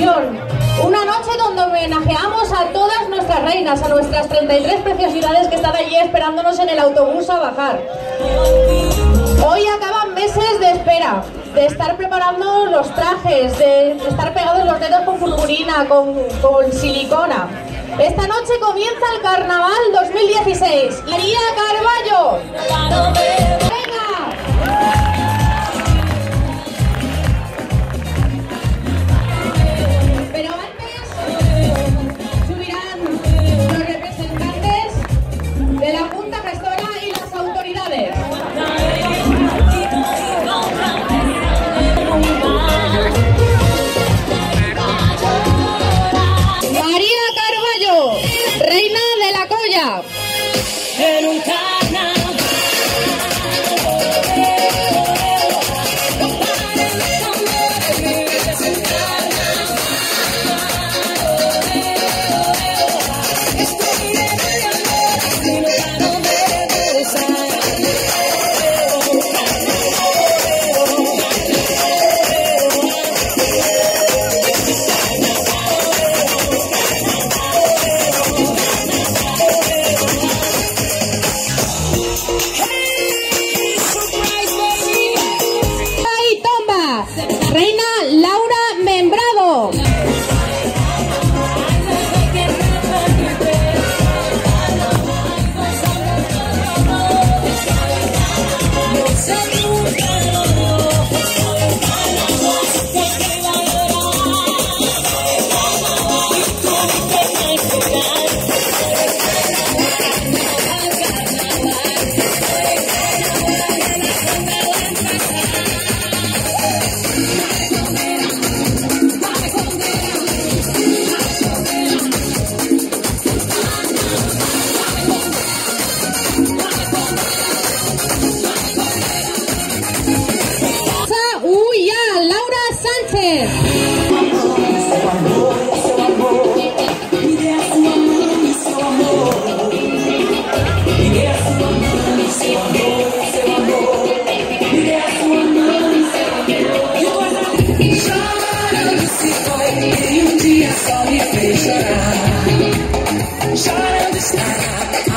Una noche donde homenajeamos a todas nuestras reinas, a nuestras 33 preciosidades que están allí esperándonos en el autobús a bajar. Hoy acaban meses de espera, de estar preparando los trajes, de estar pegados los dedos con purpurina, con, con silicona. Esta noche comienza el Carnaval 2016. María Carballo.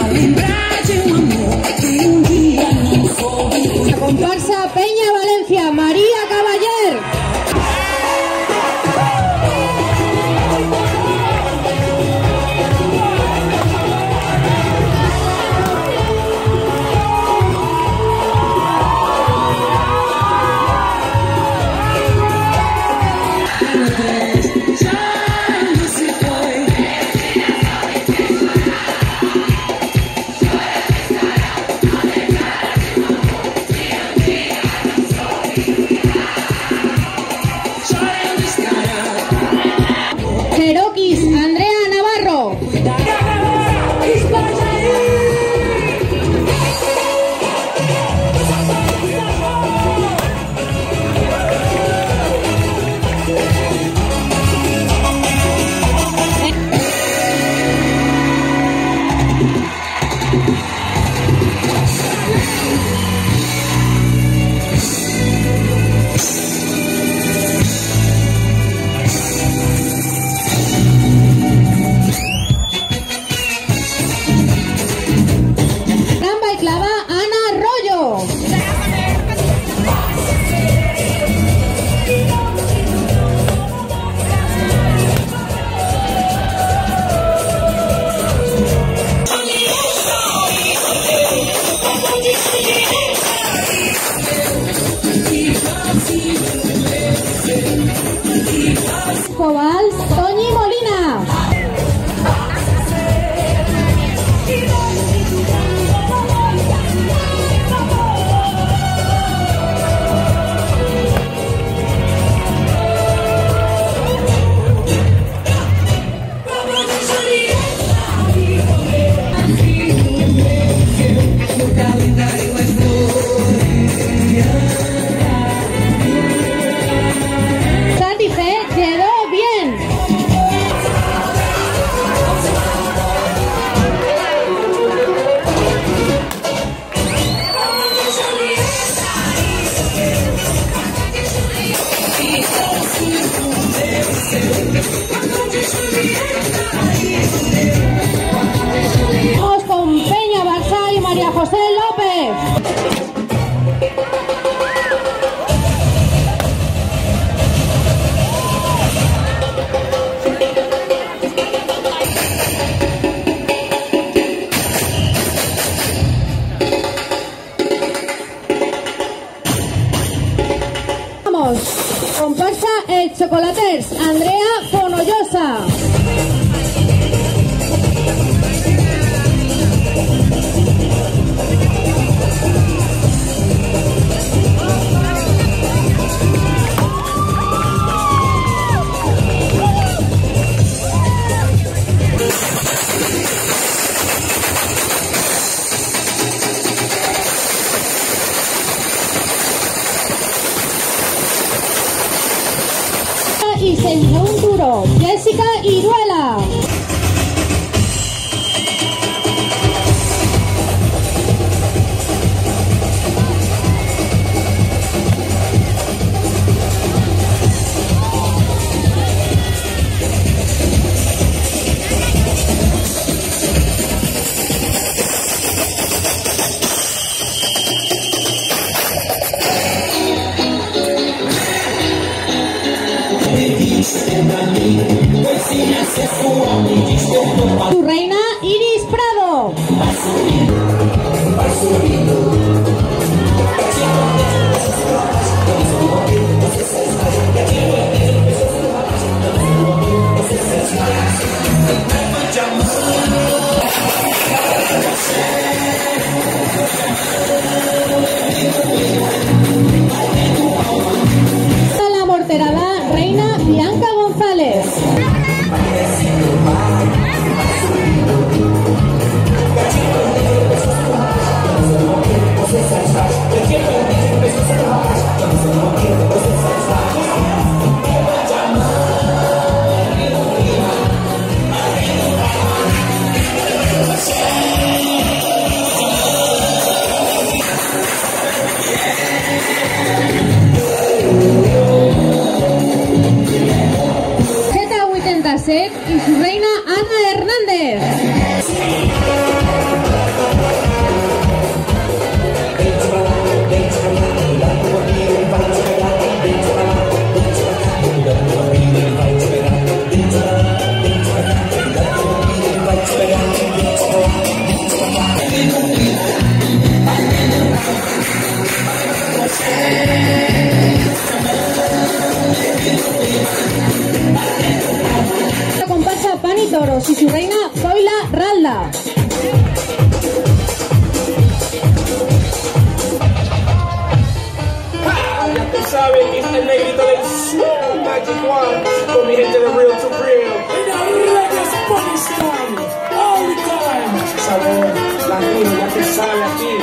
alumbrar. forward. Andrea Fonollosa. Y se dio un duro. Jessica Iruela. Su reina Iris Prado. Bianca González. Z87 y su reina Ana Hernández. know we into the real to real. in know, we funny story all the time. Sabor, latino, la que sale aquí.